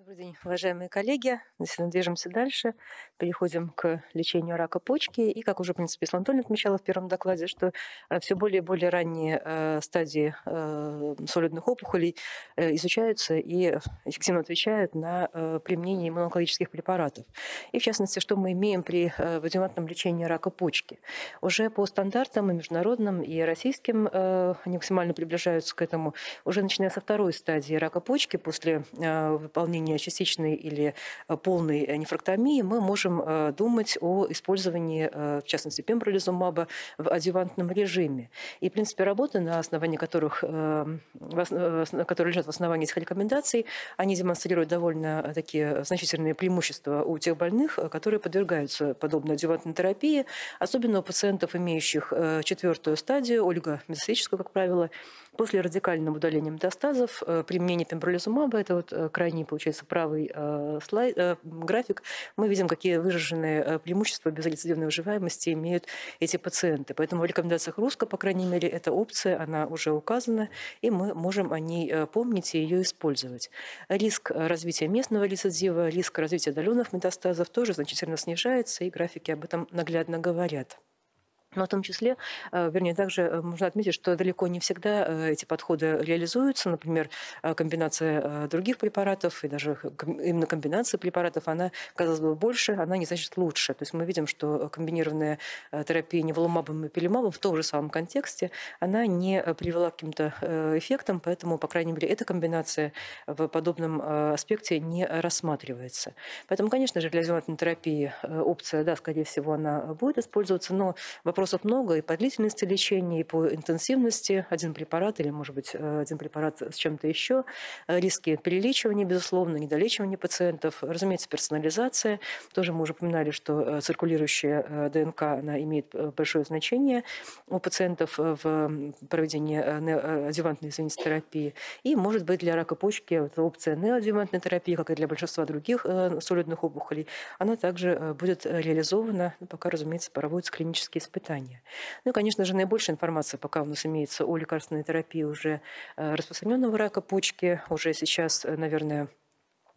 Добрый день, уважаемые коллеги. Если движемся дальше, переходим к лечению рака почки. И, как уже, в принципе, Анатольевна отмечала в первом докладе, что э, все более и более ранние э, стадии э, солидных опухолей изучаются и эффективно отвечают на применение иммунологических препаратов. И, в частности, что мы имеем при адъювантном лечении рака почки. Уже по стандартам и международным, и российским они максимально приближаются к этому. Уже начиная со второй стадии рака почки, после выполнения лечения частичной или э, полной э, нефрактомии, мы можем э, думать о использовании, в частности, пембролизумаба в адювантном режиме. И, в принципе, работы, на основании которых, которые лежат в основании этих рекомендаций, они демонстрируют довольно такие значительные преимущества у тех больных, которые подвергаются подобной адювантной терапии, особенно у пациентов, имеющих четвертую стадию, олигометастатическую, как правило, после радикального удаления метастазов, применение пембролизумаба, это вот крайний, получается, правый э, слайд, э, график, мы видим, какие выраженные э, преимущества безрецидивной выживаемости имеют эти пациенты. Поэтому в рекомендациях РУСКО, по крайней мере, эта опция, она уже указана, и мы можем о ней помнить и ее использовать. Риск развития местного рецидива, риск развития отдаленных метастазов тоже значительно снижается, и графики об этом наглядно говорят. Но в том числе, э, вернее, также э, можно отметить, что далеко не всегда э, эти подходы реализуются. Например, комбинация других препаратов и даже именно комбинация препаратов, она, казалось бы, больше, она не значит лучше. То есть мы видим, что комбинированная терапия неволумабом и пилимабом в том же самом контексте, она не привела к каким-то эффектам, поэтому, по крайней мере, эта комбинация в подобном аспекте не рассматривается. Поэтому, конечно же, для зеленой терапии опция, да, скорее всего, она будет использоваться, но вопрос Вопросов много и по длительности лечения, и по интенсивности. Один препарат или, может быть, э, один препарат с чем-то еще. Э, риски перелечивания, безусловно, недолечивания пациентов. Разумеется, персонализация. Тоже мы уже упоминали, что э, циркулирующая ДНК она имеет большое значение у пациентов в проведении адювантной извините, терапии. И, может быть, для рака почки это опция неоадювантной терапии, как и для большинства других солидных опухолей, она также будет реализована, пока, разумеется, проводятся клинические испытания питания. Ну и, конечно же, наибольшая информация пока у нас имеется о лекарственной терапии уже э, распространенного рака почки. Уже сейчас, э, наверное,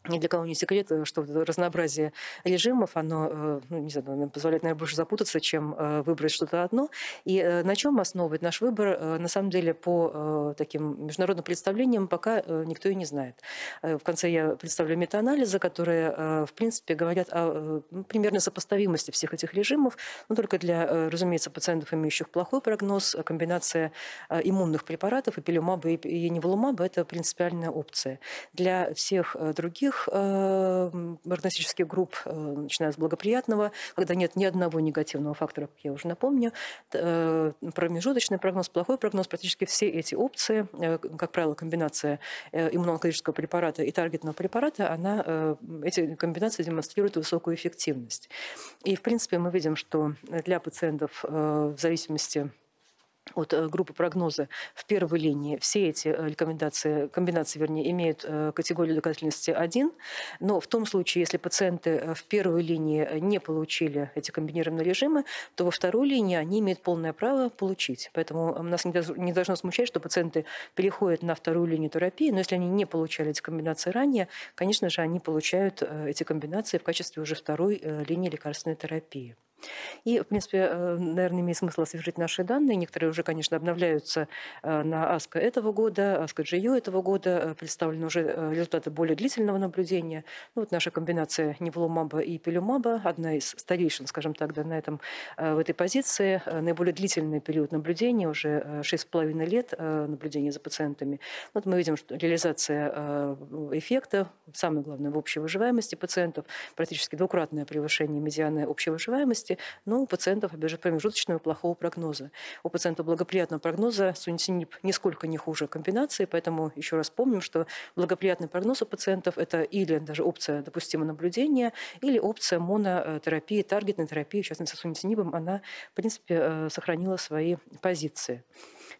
ни для кого не секрет, э, что разнообразие режимов, оно, э, ну, не знаю, позволяет, наверное, больше запутаться, чем э, выбрать что-то одно. И на чем основывает наш выбор, на самом деле, по таким международным представлениям пока никто и не знает. В конце я представлю метаанализы, которые, в принципе, говорят о примерной сопоставимости всех этих режимов, но только для, разумеется, пациентов, имеющих плохой прогноз, комбинация иммунных препаратов, и пилюмаба, и неволумаба – это принципиальная опция. Для всех других других э, прогностических групп, э, начиная с благоприятного, когда нет ни одного негативного фактора, как я уже напомню, э, промежуточный прогноз, плохой прогноз, практически все эти опции, как правило, комбинация иммунологического препарата и таргетного препарата, она, эти комбинации демонстрируют высокую эффективность. И, в принципе, мы видим, что для пациентов в зависимости от э, группы прогноза в первой линии все эти э, рекомендации, комбинации, вернее, имеют э, категорию доказательности 1, но в том случае, если пациенты в первой линии не получили эти комбинированные режимы, то во второй линии они имеют полное право получить. Поэтому нас не должно смущать, что пациенты переходят на вторую линию терапии, но если они не получали эти комбинации ранее, конечно же, они получают эти комбинации в качестве уже второй линии лекарственной терапии. И, в принципе, э, наверное, имеет смысл освежить наши данные. Некоторые уже, конечно, обновляются э, на АСКО этого года, АСКО GU этого года. Э, представлены уже результаты более длительного наблюдения. Ну, вот наша комбинация неволумаба и пилюмаба, одна из старейшин, скажем так, да, на этом, в этой позиции. Наиболее длительный период наблюдения, уже 6,5 лет наблюдения за пациентами. Вот мы видим, что реализация эффекта, самое главное, в общей выживаемости пациентов, практически двукратное превышение медианы общей выживаемости, смертности, но у пациентов, промежуточного плохого прогноза. У пациента благоприятного прогноза сунитинип нисколько не хуже комбинации, поэтому еще раз помним, что благоприятный прогноз у пациентов – это или даже опция допустимого наблюдения, или опция монотерапии, таргетной терапии, в частности, с сунитинибом, она, в принципе, э, сохранила свои позиции.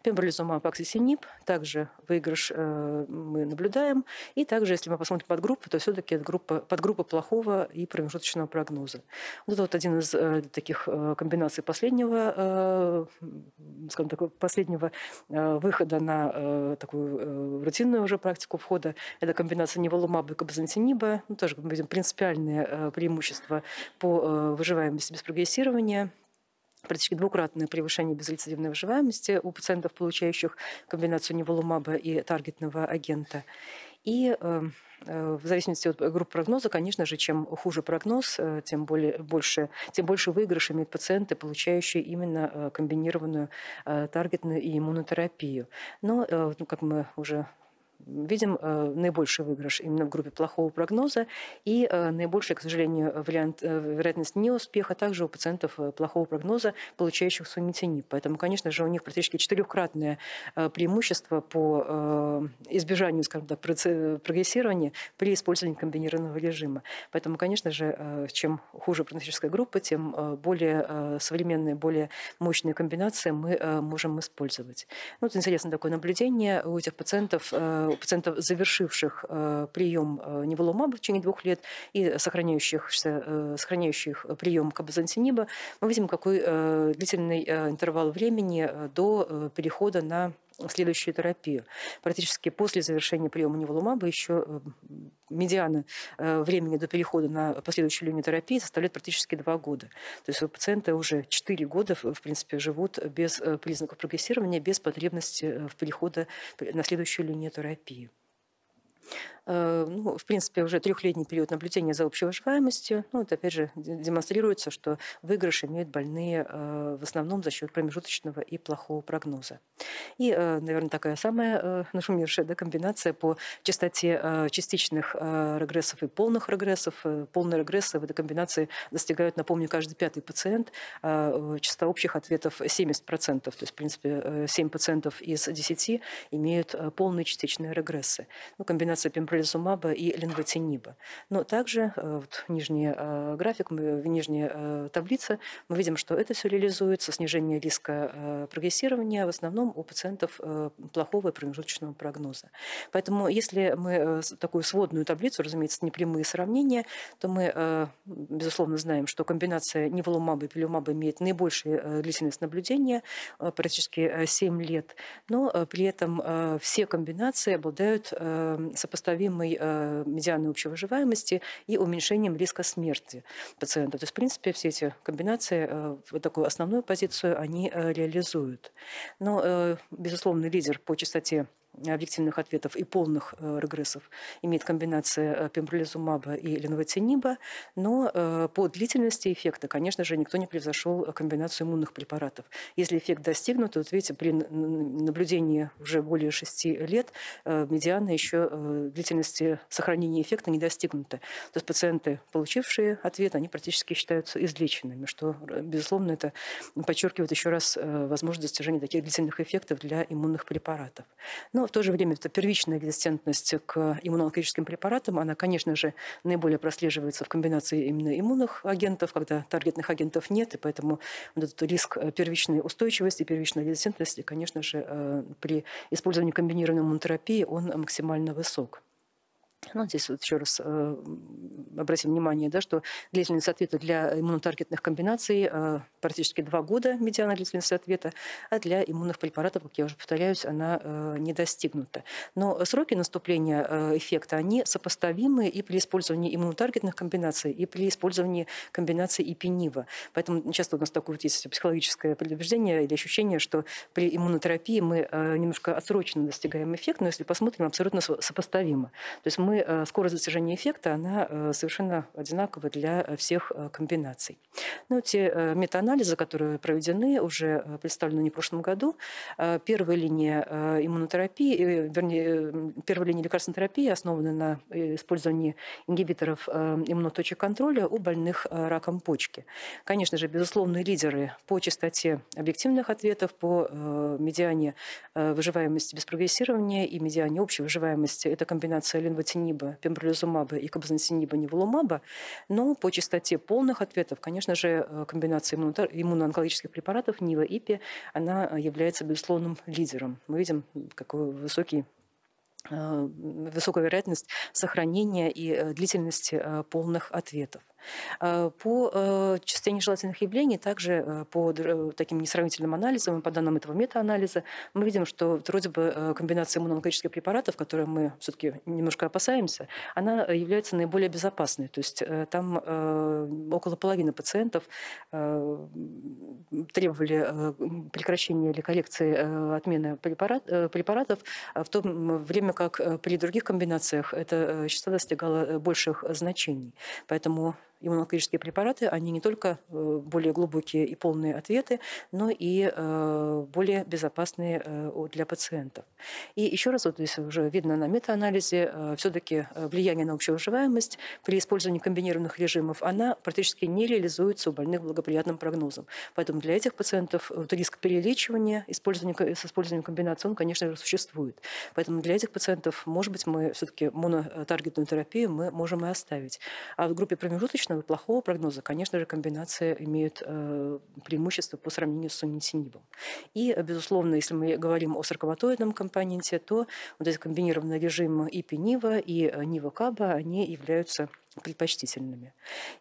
Пембролизумаб, аксисинип, также выигрыш э, мы наблюдаем. И также, если мы посмотрим подгруппы, то все-таки это группа, подгруппа плохого и промежуточного прогноза. Вот это вот один из э, таких э, комбинаций последнего, э, скажем так, последнего э, выхода на э, такую рутинную уже практику входа. Это комбинация неволумаба и кабазантиниба. Ну, тоже, мы видим, принципиальные преимущества по выживаемости без прогрессирования – практически двукратное превышение безрецидивной выживаемости у пациентов, получающих комбинацию неволумаба и таргетного агента. И эм, э, в зависимости от группы прогноза, конечно же, чем хуже прогноз, э, тем, более, больше, тем больше выигрыш имеют пациенты, получающие именно э, комбинированную таргетную и иммунотерапию. Но, ну, как мы уже видим э, наибольший выигрыш именно в группе плохого прогноза и э, наибольшая, к сожалению, вариант, э, вероятность неуспеха также у пациентов плохого прогноза, получающих сумитинип. Поэтому, конечно же, у них практически четырехкратное преимущество по избежанию, скажем так, прогрессирования при использовании комбинированного режима. Поэтому, конечно же, чем хуже прогностическая группа, тем более современные, более мощные комбинации мы можем использовать. Ну, вот интересно такое наблюдение у этих пациентов пациентов, завершивших э, прием э, неволумаба в течение двух лет и сохраняющих, э, сохраняющих прием кабазантиниба, мы видим, какой длительный интервал времени до перехода на следующую терапию. Практически после завершения приема неволумаба еще медиана времени до перехода на последующую линию терапии составляет практически два года. То есть у пациента уже 4 года, в принципе, живут без признаков прогрессирования, без потребности в перехода на следующую линию терапии. Э, ну, в принципе, уже трехлетний период наблюдения за общей выживаемостью. Ну, это, опять же, демонстрируется, что выигрыш имеют больные э, в основном за счет промежуточного и плохого прогноза. И, э, наверное, такая самая нашумевшая да, комбинация по частоте частичных регрессов и полных регрессов. Полные регрессы в этой комбинации достигают, напомню, каждый пятый пациент. Частота общих ответов 70%. То есть, в принципе, 7 пациентов из 10 имеют полные частичные регрессы. Ну, комбинация пембролизума пролизумаба и линвотиниба. Но также э, вот, нижний э, график, в нижней э, таблице мы видим, что это все реализуется, снижение риска прогрессирования в основном у пациентов плохого и промежуточного прогноза. Поэтому если мы такую сводную таблицу, разумеется, непрямые сравнения, то мы, безусловно, знаем, что комбинация неволумаба и пилюмаба имеет наибольшую длительность наблюдения, практически 7 лет, но при этом все комбинации обладают сопоставимым сопоставимой э, медианой общей выживаемости и уменьшением риска смерти пациента. То есть, в принципе, все эти комбинации, э, вот такую основную позицию, они э, реализуют. Но, безусловно, лидер по частоте объективных ответов и полных э, регрессов имеет комбинация э, пембролизумаба и леновотиниба, но э, по длительности эффекта, конечно же, никто не превзошел комбинацию иммунных препаратов. Если эффект достигнут, то, вот видите, при наблюдении уже более 6 лет медиана еще длительности сохранения эффекта не достигнута. То есть пациенты, получившие ответ, они практически считаются излеченными, что, безусловно, это подчеркивает еще раз возможность достижения таких длительных эффектов для иммунных препаратов. Но но в то же время эта первичная резистентность к иммунологическим препаратам, она, конечно же, наиболее прослеживается в комбинации именно иммунных агентов, когда таргетных агентов нет, и поэтому вот этот риск э, первичной устойчивости, первичной резистентности, конечно же, э, при использовании комбинированной иммунотерапии он максимально высок. Ну, здесь вот еще раз э, обратим внимание, да, что длительность ответа для иммунотаргетных комбинаций э, практически два года медиана длительность ответа, а для иммунных препаратов, как я уже повторяюсь, она э, не достигнута. Но сроки наступления э, эффекта, они сопоставимы и при использовании иммунотаргетных комбинаций, и при использовании комбинаций ипенива. Поэтому часто у нас такое вот есть психологическое предубеждение или ощущение, что при иммунотерапии мы э, немножко отсроченно достигаем эффект, но если посмотрим, абсолютно сопоставимо. То есть мы Э, скорость достижения эффекта, она э, совершенно одинакова для всех э, комбинаций. Но те метаанализы, которые проведены, уже представлены не в прошлом году, первая линия иммунотерапии, вернее, первая линия лекарственной терапии основана на использовании ингибиторов иммуноточек контроля у больных раком почки. Конечно же, безусловные лидеры по частоте объективных ответов, по медиане выживаемости без прогрессирования и медиане общей выживаемости – это комбинация линвотиниб имуноциниба, пембролизумаба и кабазансиниба, неволумаба, но по частоте полных ответов, конечно же, комбинация иммуноонкологических препаратов НИВА ИПИ, она является безусловным лидером. Мы видим, какой высокий высокая вероятность сохранения и длительности полных ответов. Э, по э, частоте нежелательных явлений, также э, по таким несравнительным анализам, по данным этого метаанализа, мы видим, что вроде бы комбинация иммунологических препаратов, которые мы все-таки немножко опасаемся, она является наиболее безопасной. То есть там около половины пациентов требовали прекращения или коррекции отмены препарат, препаратов, в то время как при других комбинациях эта частота достигала больших значений. Поэтому иммунологические препараты, они не только э, более глубокие и полные ответы, но и э, более безопасные э, для пациентов. И еще раз, вот здесь уже видно на метаанализе, все-таки влияние на общую выживаемость при использовании комбинированных режимов, она практически не реализуется у больных благоприятным прогнозом. Поэтому для этих пациентов риск перелечивания использования, с использованием комбинации, он, конечно же, существует. Поэтому для этих пациентов, может быть, мы все-таки монотаргетную терапию мы можем и оставить. А в группе промежуточной отличного и плохого прогноза, конечно же, комбинация имеет э, преимущество по сравнению с сунитинибом. И, безусловно, если мы говорим о сарковатоидном компоненте, то вот эти комбинированные режимы и пенива, и э, нива-каба, они являются предпочтительными.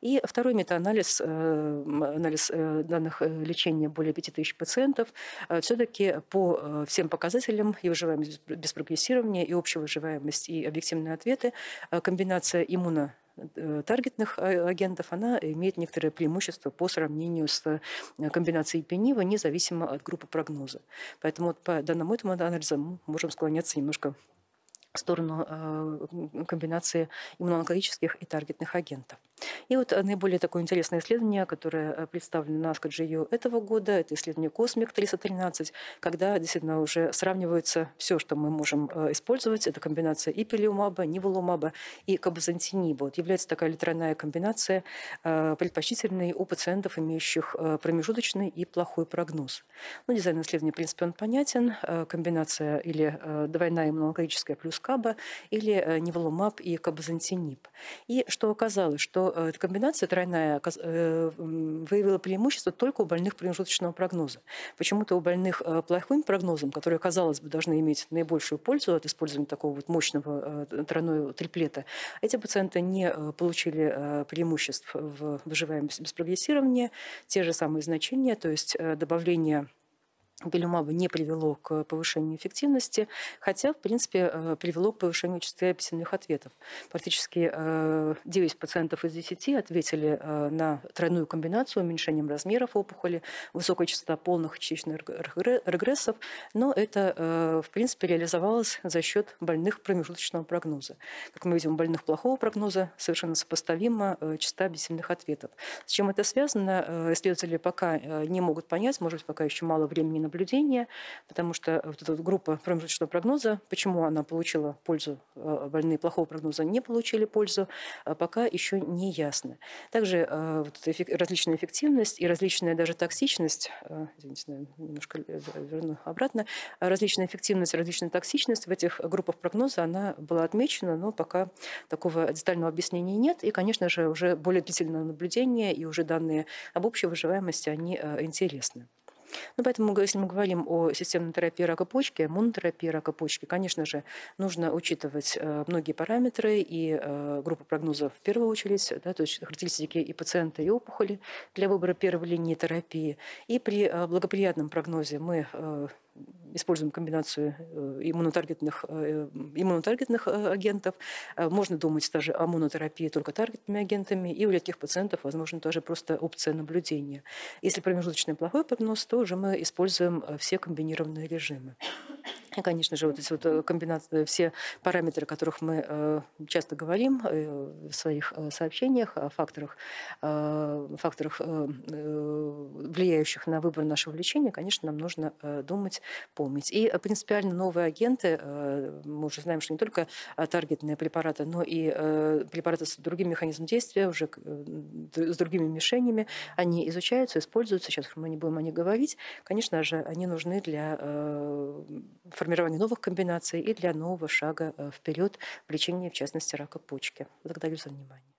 И второй метаанализ, э, анализ данных лечения более 5000 пациентов, все-таки по всем показателям и выживаемость без прогрессирования, и общая выживаемость, и объективные ответы, комбинация иммуно Э, таргетных а, агентов, она имеет некоторое преимущество по сравнению с э, комбинацией пенива, независимо от группы прогноза. Поэтому вот по данному этому анализу мы можем склоняться немножко в сторону э, комбинации иммунологических и таргетных агентов. И вот наиболее такое интересное исследование, которое э, представлено на SCGU этого года, это исследование Космик 313, когда действительно уже сравнивается все, что мы можем э, использовать. Это комбинация ипилиумаба, ниволумаба и кабазантиниба. Вот является такая литеральная комбинация э, предпочтительной у пациентов, имеющих промежуточный и плохой прогноз. Ну, дизайн исследования, в принципе, он понятен. Комбинация или двойная иммунологическая плюс каба, или ниволумаб и кабазантиниб. И что оказалось, что Э, эта комбинация тройная э, выявила преимущество только у больных промежуточного прогноза. Почему-то у больных э, плохим прогнозом, которые, казалось бы, должны иметь наибольшую пользу от использования такого вот мощного тройного триплета, эти пациенты не получили преимуществ в выживаемости без прогрессирования, те же самые значения, то есть добавление Белюмаба не привело к повышению эффективности, хотя, в принципе, э, привело к повышению частоты апельсиновых ответов. Практически 9 э, пациентов из 10 ответили э, на тройную комбинацию уменьшением размеров опухоли, высокая частота полных частичных регрессов, но это, в принципе, реализовалось за счет больных промежуточного прогноза. Как мы видим, больных плохого прогноза совершенно сопоставима частота апельсиновых ответов. С чем это связано, исследователи пока не могут понять, может быть, пока еще мало времени на наблюдения, потому что вот эта вот группа промежуточного прогноза, почему она получила пользу, э, больные плохого прогноза не получили пользу, э, пока еще не ясно. Также э, вот различная эффективность и различная даже токсичность, извините, немножко верну обратно, различная эффективность, различная токсичность в этих группах прогноза, она была отмечена, но пока такого детального объяснения нет. И, конечно же, уже более длительное наблюдение и уже данные об общей выживаемости, они интересны. Ну, поэтому, если мы говорим о системной терапии рака почки, монотерапии рака почки, конечно же, нужно учитывать э, многие параметры и э, группу прогнозов в первую очередь, да, то есть характеристики и пациента, и опухоли для выбора первой линии терапии. И при э, благоприятном прогнозе мы используем комбинацию э, иммунотаргетных, э, иммунотаргетных э, агентов. Можно думать даже о монотерапии только таргетными агентами. И у редких пациентов, возможно, тоже просто опция наблюдения. Если промежуточный плохой прогноз, то уже мы используем все комбинированные режимы. И, конечно же, вот эти вот э, комбинации, все параметры, о которых мы э, часто говорим э, в своих сообщениях, о факторах, факторах, влияющих на выбор нашего лечения, конечно, нам нужно думать по напомнить. И принципиально новые агенты, мы уже знаем, что не только таргетные препараты, но и препараты с другим механизмом действия, уже с другими мишенями, они изучаются, используются. Сейчас мы не будем о них говорить. Конечно же, они нужны для формирования новых комбинаций и для нового шага вперед в лечении, в частности, рака почки. Благодарю за внимание.